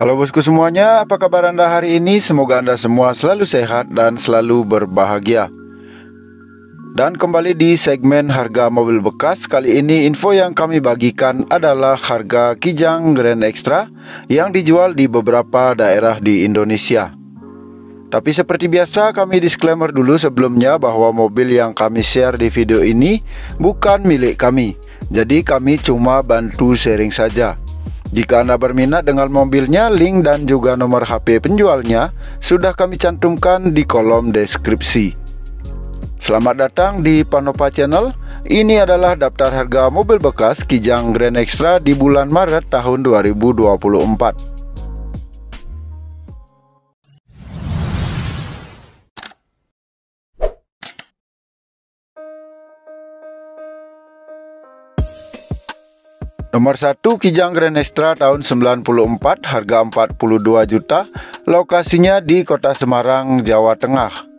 Halo bosku semuanya, apa kabar Anda hari ini? Semoga Anda semua selalu sehat dan selalu berbahagia. Dan kembali di segmen harga mobil bekas, kali ini info yang kami bagikan adalah harga Kijang Grand Extra yang dijual di beberapa daerah di Indonesia. Tapi seperti biasa kami disclaimer dulu sebelumnya bahwa mobil yang kami share di video ini bukan milik kami. Jadi kami cuma bantu sharing saja. Jika Anda berminat dengan mobilnya, link dan juga nomor HP penjualnya sudah kami cantumkan di kolom deskripsi. Selamat datang di Panopa Channel. Ini adalah daftar harga mobil bekas Kijang Grand Extra di bulan Maret tahun 2024. Nomor 1 Kijang Grand Extra tahun 94 harga 42 juta lokasinya di Kota Semarang Jawa Tengah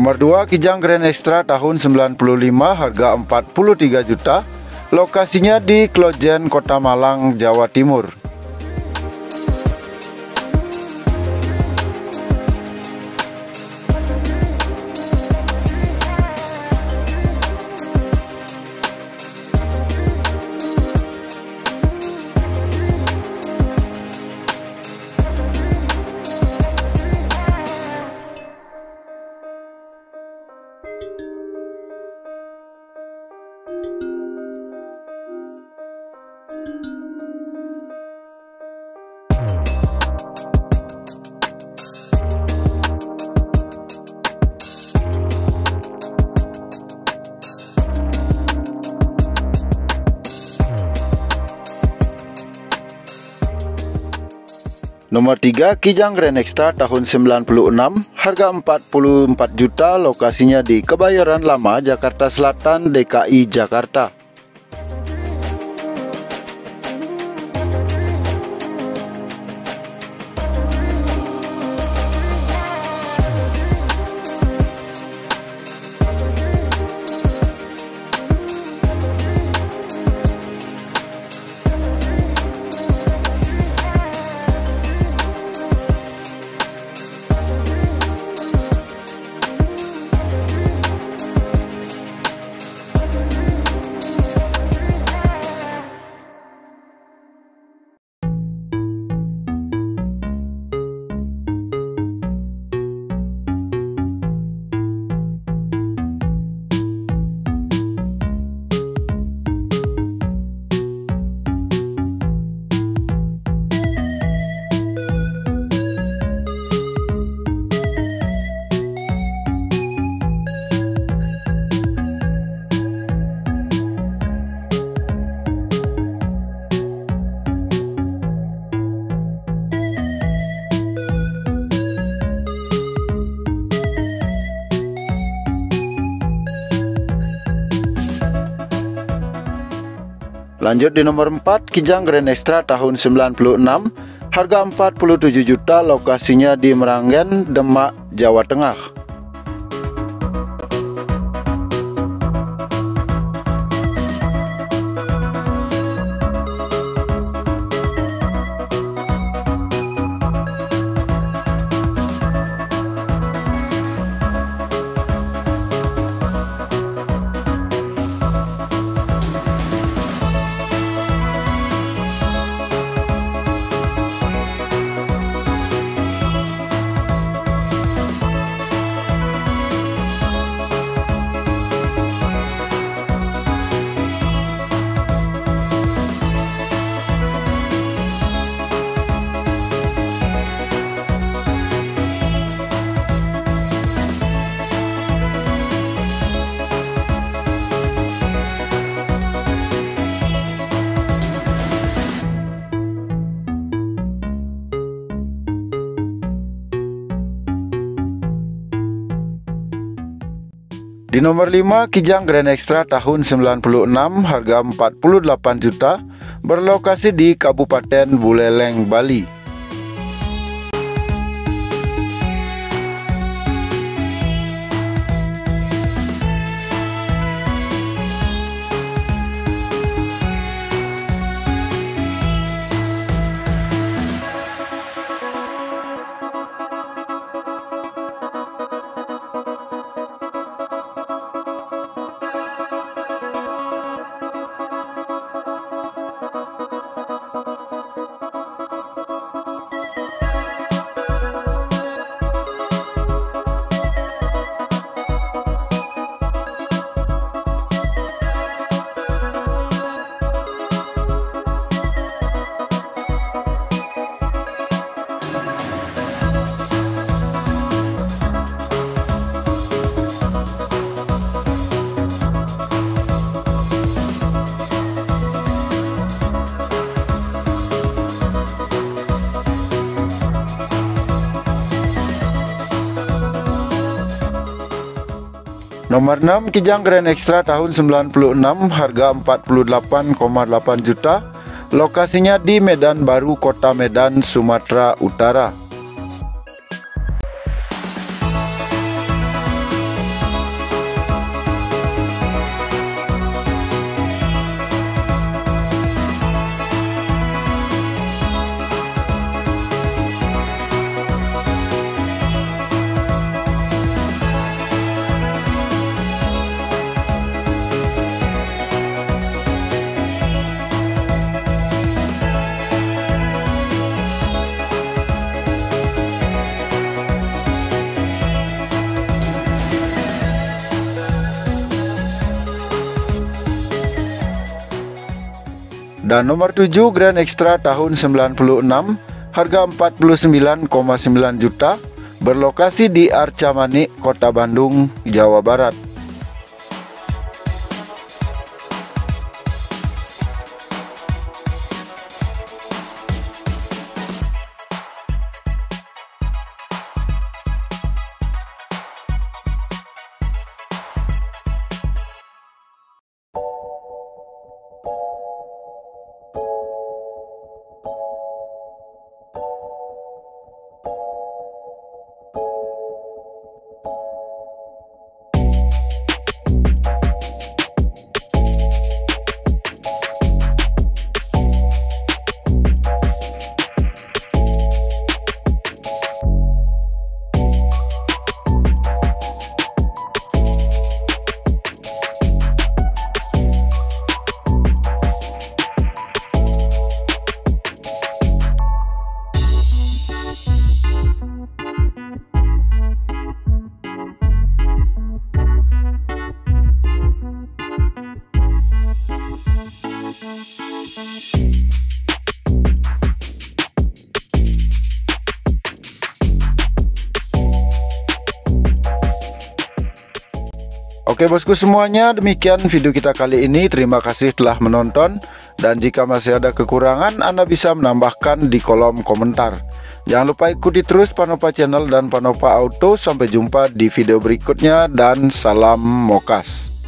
Nomor 2 Kijang Grand Extra tahun 95 harga 43 juta. Lokasinya di Klojen Kota Malang, Jawa Timur Nomor 3 Kijang Grand Extra tahun 96 harga 44 juta lokasinya di Kebayoran Lama Jakarta Selatan DKI Jakarta Lanjut di nomor 4 Kijang Grand Extra tahun 96 Harga 47 juta lokasinya di Meranggen, Demak, Jawa Tengah Di nomor 5 Kijang Grand Extra tahun 96 harga 48 juta berlokasi di Kabupaten Buleleng, Bali. Nomor 6 Kijang Grand Extra tahun 96 harga 48,8 juta. Lokasinya di Medan Baru Kota Medan Sumatera Utara Dan nomor 7 Grand Extra tahun 96 harga 49,9 juta berlokasi di Arca Manik, Kota Bandung, Jawa Barat. Oke bosku semuanya demikian video kita kali ini. Terima kasih telah menonton. Dan jika masih ada kekurangan Anda bisa menambahkan di kolom komentar. Jangan lupa ikuti terus Panopa Channel dan Panopa Auto. Sampai jumpa di video berikutnya Dan salam Mokas